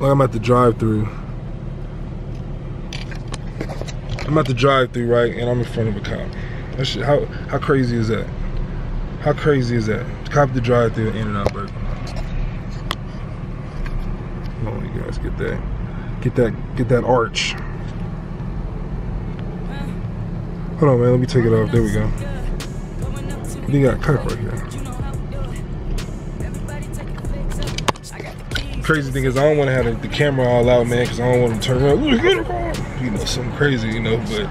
Like I'm at the drive-through. I'm at the drive-through, right, and I'm in front of a cop. That shit, how how crazy is that? How crazy is that? Cop the drive-through In-N-Out Burger. On, you guys get that, get that, get that arch. Hold on, man. Let me take it off. There we go. You got cut right here. Crazy thing is, I don't want to have the, camera all out, man, because I don't want to turn around. You know, something crazy, you know. But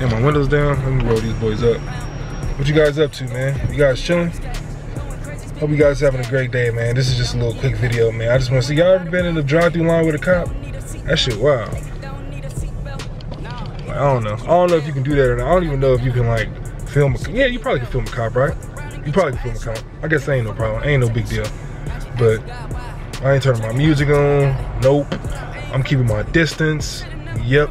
and my windows down. Let me roll these boys up. What you guys up to, man? You guys chilling? Hope you guys having a great day, man. This is just a little quick video, man. I just want to see y'all ever been in the drive-through line with a cop? That shit, wow. Like, I don't know. I don't know if you can do that or not. I don't even know if you can like film. A, yeah, you probably can film a cop, right? You probably can film a cop. I guess that ain't no problem. Ain't no big deal. But I ain't turning my music on. Nope. I'm keeping my distance. Yep.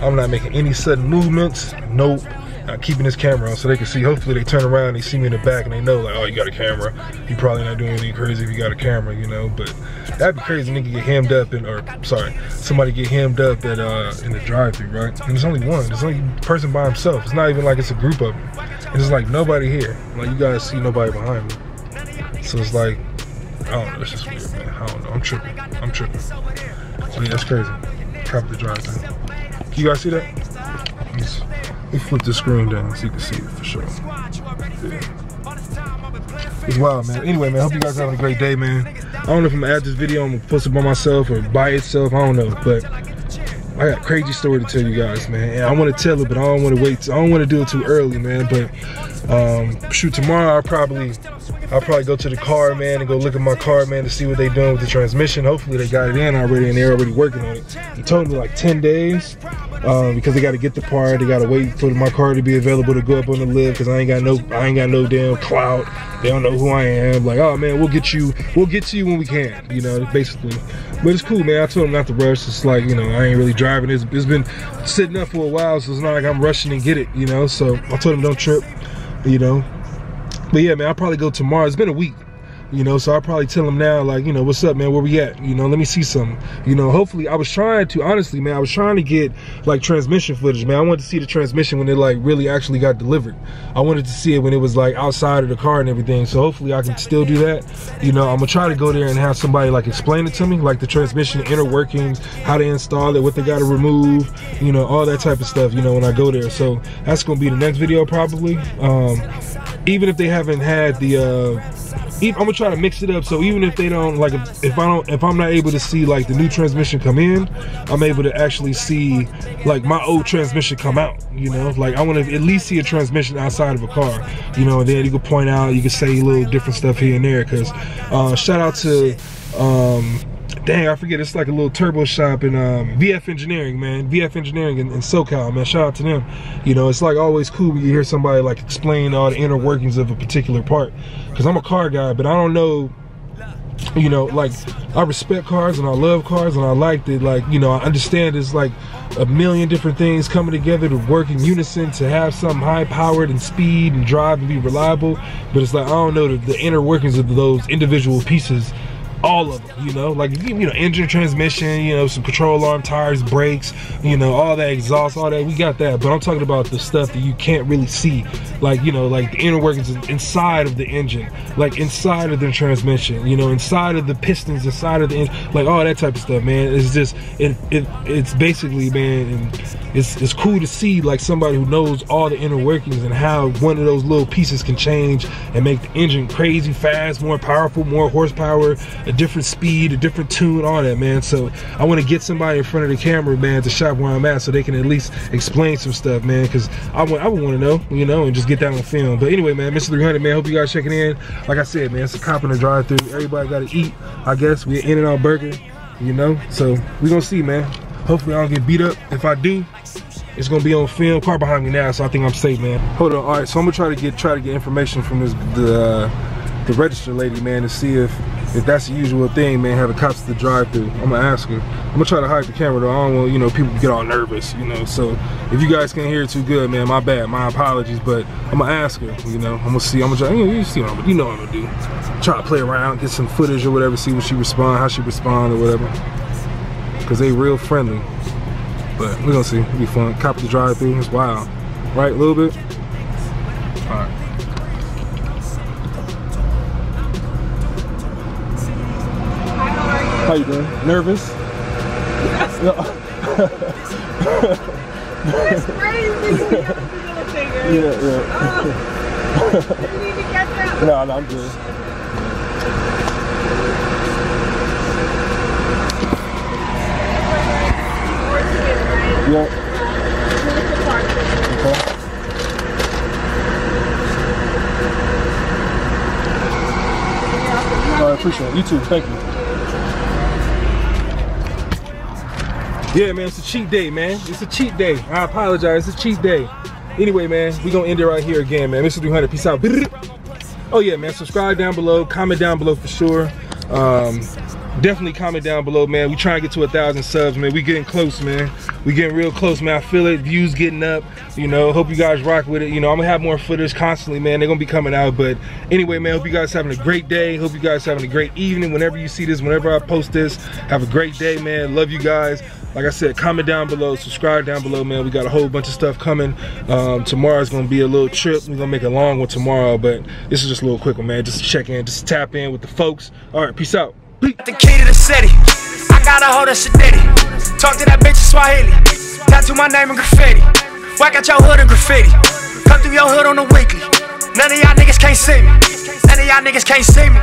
I'm not making any sudden movements. Nope. I'm keeping this camera on so they can see. Hopefully they turn around, they see me in the back, and they know like, oh, you got a camera. You probably not doing anything crazy if you got a camera, you know. But that'd be crazy. Nigga get hemmed up, or sorry, somebody get hemmed up at uh in the drive-through, right? And there's only one. There's only person by himself. It's not even like it's a group of them. And it's like nobody here. Like you guys see nobody behind me. So it's like I don't know. It's just weird, man. I don't know. I'm tripping. I'm tripping. So that's crazy. Copy the drive-through. You guys see that? Let me flip the screen down so you can see it for sure. Yeah. It's wild, man. Anyway, man, hope you guys having a great day, man. I don't know if I'm gonna add this video, I'm gonna post it by myself or by itself, I don't know, but I got a crazy story to tell you guys, man. And I wanna tell it, but I don't wanna wait, I don't wanna do it too early, man, but um, shoot, tomorrow I'll probably I'll probably go to the car, man, and go look at my car, man, to see what they doing with the transmission. Hopefully they got it in already and they're already working on it. He told me like 10 days um, because they got to get the part. They got to wait for my car to be available to go up on the lift because I ain't got no, I ain't got no damn clout. They don't know who I am. Like, oh man, we'll get you, we'll get to you when we can. You know, basically. But it's cool, man. I told them not to rush. It's like, you know, I ain't really driving. It's, it's been sitting up for a while, so it's not like I'm rushing and get it. You know, so I told them don't trip. You know, but yeah, man, I'll probably go tomorrow. It's been a week you know so i'll probably tell him now like you know what's up man? Where we at? You know let me see some you know hopefully i was trying to honestly man i was trying to get like transmission footage man. I wanted to see the transmission when it like really actually got delivered. I wanted to see it when it was like outside of the car and everything. So hopefully i can still do that. You know i'm gonna try to go there and have somebody like explain it to me like the transmission inner workings how to install it what they got to remove you know all that type of stuff you know when i go there. So that's gonna be the next video probably. Um even if they haven't had the uh I'm gonna try to mix it up so even if they don't like if, I don't if I'm not able to see like the new transmission come in I'm able to actually see like my old transmission come out you know? Like I want to at least see a transmission outside of a car you know? And then you can point out you can say a little different stuff here and there because uh, shout out to um, dang, I forget, it's like a little turbo shop in um, VF Engineering, man. VF Engineering in, in, SoCal, man. Shout out to them. You know, it's like always cool when you hear somebody like explain all the inner workings of a particular part. Cause I'm a car guy, but I don't know, you know, like I respect cars and I love cars and I like that, like, you know, I understand it's like a million different things coming together to work in unison to have something high powered and speed and drive and be reliable. But it's like, I don't know the, the inner workings of those individual pieces all of them, you know, like you know, engine, transmission, you know, some control arm, tires, brakes, you know, all that exhaust, all that. We got that, but I'm talking about the stuff that you can't really see, like you know, like the inner workings inside of the engine, like inside of the transmission, you know, inside of the pistons, inside of the, like all that type of stuff, man. It's just it it it's basically, man, it's it's cool to see like somebody who knows all the inner workings and how one of those little pieces can change and make the engine crazy fast, more powerful, more horsepower different speed, a different tune, all that, man. So I want to get somebody in front of the camera, man, to shop where I'm at so they can at least explain some stuff, man, because I, would want to know, you know, and just get that on film. But anyway, man, Mr. 300, man, hope you guys checking in. Like I said, man, it's a cop in the drive through Everybody got to eat, I guess. We're In-N-Out Burger, you know? So we're going to see, man. Hopefully I don't get beat up. If I do, it's gonna be on film. Car behind me now, so I think I'm safe, man. Hold on. All right, so I'm gonna try to get try to get information from this the uh, the register lady, man, to see if if that's the usual thing, man, have the cops to drive through. I'm gonna ask her. I'm gonna try to hide the camera though. I don't want, you know, people get all nervous, you know. So if you guys can't hear it too good, man, my bad, my apologies. But I'm gonna ask her, you know. I'm gonna see, I'm gonna try, you, know, you see what I'm, you know what I'm gonna do. Try to play around, get some footage or whatever, see what she respond, how she respond or whatever. because they real friendly. But we're gonna see. It'll be fun. Copy the drive through. It's wild. Right? A little bit? How you doing? Nervous? It's crazy. Yeah, yeah. Oh, you need to no, no, I'm good. Yeah. Okay. I appreciate it. You too. Thank you. Yeah, man, it's a cheat day, man. It's a cheat day. I apologize. It's a cheat day. Anyway, man, we gonna end it right here again, man. Mr. 300, peace out. Oh yeah, man. Subscribe down below. Comment down below for sure. Um, definitely comment down below, man. We trying to get to a thousand subs, man. We getting close, man. We getting real close, man. I feel it. Views getting up. You know, hope you guys rock with it. You know, I'm gonna have more footage constantly, man. They're gonna be coming out. But anyway, man, hope you guys having a great day. Hope you guys having a great evening. Whenever you see this, whenever I post this, have a great day, man. Love you guys. Like I said, comment down below, subscribe down below, man. We got a whole bunch of stuff coming. Um, tomorrow's gonna be a little trip. We're gonna make a long one tomorrow, but this is just a little quick one, man. Just check in, just tap in with the folks. All right, peace out. Peace. The key to the city. I got a hold of Shadiddy. Talk to that bitch in Swahili. Tattoo my name in graffiti. Whack out your hood in graffiti. Come through your hood on the weekly. None of y'all niggas can't see me. None of y'all niggas can't see me.